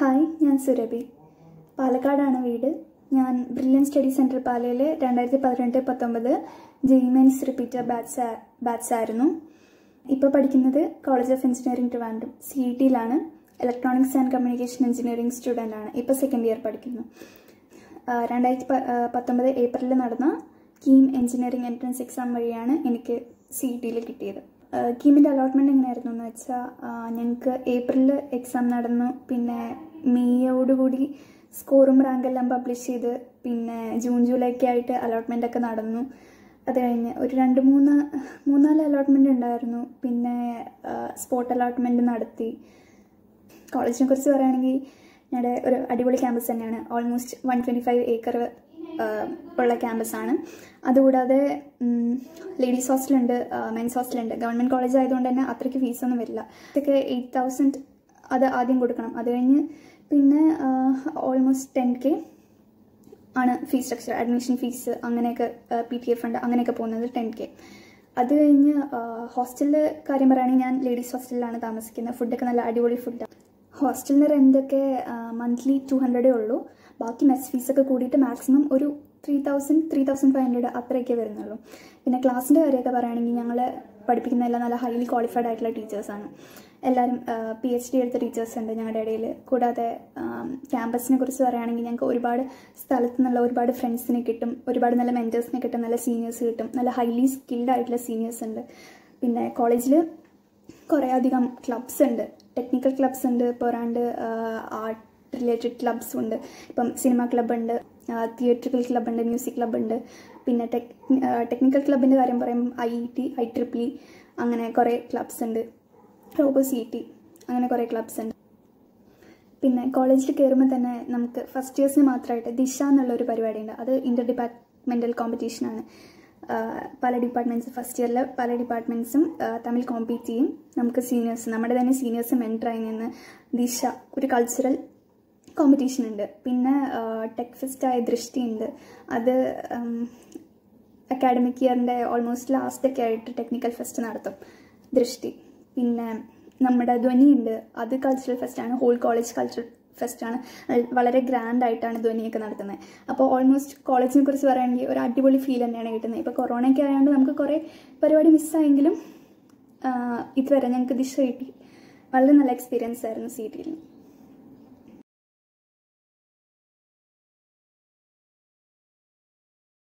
Hi ഞാൻ സുരഭി. പാലക്കാടാണ് വീട്. ഞാൻ ബ്രില്യൻ സ്റ്റഡി സെന്റർ പാലയിൽ രണ്ടായിരത്തി പതിനെട്ട് പത്തൊമ്പത് ജെയിമെൻസ് റിപ്പീറ്റർ ബാച്ച് ബാച്ച് ആയിരുന്നു ഇപ്പോൾ പഠിക്കുന്നത് college of engineering Trivandrum C E ടിയിലാണ് electronics and communication engineering student ആണ്. ഇപ്പോൾ സെക്കൻഡ് ഇയർ പഠിക്കുന്നു. രണ്ടായിരത്തി പത്തൊമ്പത് ഏപ്രിലിൽ നടന്ന കീം എഞ്ചിനീയറിംഗ് എൻട്രൻസ് എക്സാം വഴിയാണ് എനിക്ക് സി ഇ ടിയിൽ കിട്ടിയത്. കീമിന്റെ അലോട്ട്മെന്റ് എങ്ങനെയായിരുന്നു എന്ന് വെച്ചാൽ ഞങ്ങൾക്ക് ഏപ്രിലിൽ എക്സാം നടന്നു പിന്നെ മെയ്യോടുകൂടി സ്കോറും റാങ്കെല്ലാം പബ്ലിഷ് ചെയ്ത് പിന്നെ ജൂൺ ജൂലൈ ഒക്കെ ആയിട്ട് അലോട്ട്മെന്റ് ഒക്കെ നടന്നു. അത് കഴിഞ്ഞ് ഒരു രണ്ട് മൂന്ന് മൂന്നാൽ അലോട്ട്മെന്റ് ഉണ്ടായിരുന്നു. പിന്നെ സ്പോട്ട് അലോട്ട്മെന്റ് നടത്തി. കോളേജിനെ കുറിച്ച് പറയുകയാണെങ്കിൽ ഞങ്ങളുടെ ഒരു അടിപൊളി ക്യാമ്പസ് തന്നെയാണ്. Almost one twenty five acre ഉള്ള ക്യാമ്പസാണ് അതുകൂടാതെ ലേഡീസ് ഹോസ്റ്റലുണ്ട് മെൻസ് ഹോസ്റ്റലുണ്ട് ഗവൺമെന്റ് കോളേജ് ആയതുകൊണ്ട് തന്നെ അത്രയ്ക്ക് ഫീസൊന്നും വരില്ല. ഇതൊക്കെ എയ്റ്റ് തൗസൻഡ് അത് ആദ്യം കൊടുക്കണം. അത് കഴിഞ്ഞ് പിന്നെ ഓൾമോസ്റ്റ് ടെൻ കെ ആണ് ഫീസ് സ്ട്രക്ചർ അഡ്മിഷൻ ഫീസ് അങ്ങനെയൊക്കെ പി ടി എഫ് ഫണ്ട് അങ്ങനെയൊക്കെ പോകുന്നത് ടെൻ കെ അത് കഴിഞ്ഞ് ഹോസ്റ്റലിൽ കാര്യം പറയുകയാണെങ്കിൽ ഞാൻ ലേഡീസ് ഹോസ്റ്റലിലാണ് താമസിക്കുന്നത്. ഫുഡൊക്കെ നല്ല അടിപൊളി ഫുഡാണ് ഹോസ്റ്റലിന്റെ റെന്റൊക്കെ മന്ത്ലി ടു ഹൺഡ്രഡേ ഉള്ളൂ. ബാക്കി മെസ് ഫീസൊക്കെ കൂടിയിട്ട് മാക്സിമം ഒരു three thousand three thousand five hundred അത്രയൊക്കെ വരുന്നുള്ളൂ. പിന്നെ ക്ലാസ്സിന്റെ കാര്യമൊക്കെ പറയുകയാണെങ്കിൽ ഞങ്ങൾ പഠിപ്പിക്കുന്ന എല്ലാം നല്ല ഹൈലി ക്വാളിഫൈഡ് ആയിട്ടുള്ള ടീച്ചേഴ്സാണ് എല്ലാവരും പി എച്ച് ഡി എടുത്ത ടീച്ചേഴ്സ് ഉണ്ട് ഞങ്ങളുടെ ഇടയിൽ കൂടാതെ ക്യാമ്പസിനെ കുറിച്ച് പറയുകയാണെങ്കിൽ ഞങ്ങൾക്ക് ഒരുപാട് സ്ഥലത്ത് നിന്നുള്ള ഒരുപാട് ഫ്രണ്ട്സിനെ കിട്ടും. ഒരുപാട് നല്ല മെന്റേഴ്സിനെ കിട്ടും. നല്ല സീനിയേഴ്സ് കിട്ടും. നല്ല ഹൈലി സ്കിൽഡ് ആയിട്ടുള്ള സീനിയേഴ്സ് ഉണ്ട്. പിന്നെ കോളേജിൽ കുറേ അധികം ക്ലബ്സ് ഉണ്ട്. ടെക്നിക്കൽ ക്ലബ്സ് ഉണ്ട് പോരാണ്ട് ആർട്ട് റിലേറ്റഡ് ക്ലബ്സ് ഉണ്ട്. ഇപ്പം സിനിമ ക്ലബ്ബ് ഉണ്ട് തിയേറ്ററിക്കൽ ക്ലബ്ബ് ഉണ്ട് മ്യൂസിക് ക്ലബ്ബ് ഉണ്ട്. പിന്നെ ടെക് ടെക്നിക്കൽ ക്ലബിന്റെ കാര്യം പറയുമ്പോൾ ഐ ടി ഐ ട്രിപ്പിൾ അങ്ങനെ കുറേ ക്ലബ്സ് ഉണ്ട്. റോബോ സി ടി അങ്ങനെ കുറേ ക്ലബ്സ് ഉണ്ട്. പിന്നെ കോളേജിൽ കയറുമ്പോൾ തന്നെ നമുക്ക് ഫസ്റ്റ് ഇയേഴ്സിന് മാത്രമായിട്ട് ദിശ എന്നുള്ളൊരു പരിപാടിയുണ്ട് അത് ഇന്റർ ഡിപ്പാർട്ട്മെന്റൽ കോമ്പറ്റീഷനാണ് പല ഡിപ്പാർട്ട്മെന്റ്സ് ഫസ്റ്റ് ഇയറിൽ പല ഡിപ്പാർട്ട്മെന്റ്സും തമ്മിൽ കോമ്പീറ്റ് ചെയ്യും. നമുക്ക് സീനിയേഴ്സ് നമ്മുടെ തന്നെ സീനിയേഴ്സ് മെന്ററായി നിന്ന് ദിശ ഒരു കൾച്ചറൽ കോമ്പറ്റീഷൻ ഉണ്ട്. പിന്നെ ടെക് ഫെസ്റ്റായ ദൃഷ്ടിയുണ്ട് അത് അക്കാഡമിക് ഇയറിന്റെ ഓൾമോസ്റ്റ് ലാസ്റ്റൊക്കെ ആയിട്ട് ടെക്നിക്കൽ ഫെസ്റ്റ് നടത്തും ദൃഷ്ടി. പിന്നെ നമ്മുടെ ധ്വനിയുണ്ട്. അത് കൾച്ചറൽ ഫെസ്റ്റാണ് ഹോൾ കോളേജ് കൾച്ചറൽ ഫെസ്റ്റാണ്. വളരെ ഗ്രാൻഡ് ആയിട്ടാണ് ധ്വനിയൊക്കെ നടത്തുന്നത്. അപ്പോൾ ഓൾമോസ്റ്റ് കോളേജിനെ കുറിച്ച് പറയുകയാണെങ്കിൽ ഒരു അടിപൊളി ഫീൽ തന്നെയാണ് കിട്ടുന്നത്. ഇപ്പോൾ കൊറോണയൊക്കെ ആയതുകൊണ്ട് നമുക്ക് കുറേ പരിപാടി മിസ്സായെങ്കിലും ഇതുവരെ ഞങ്ങൾക്ക് ദിശ കിട്ടി വളരെ നല്ല എക്സ്പീരിയൻസ് ആയിരുന്നു സി ടിയിൽ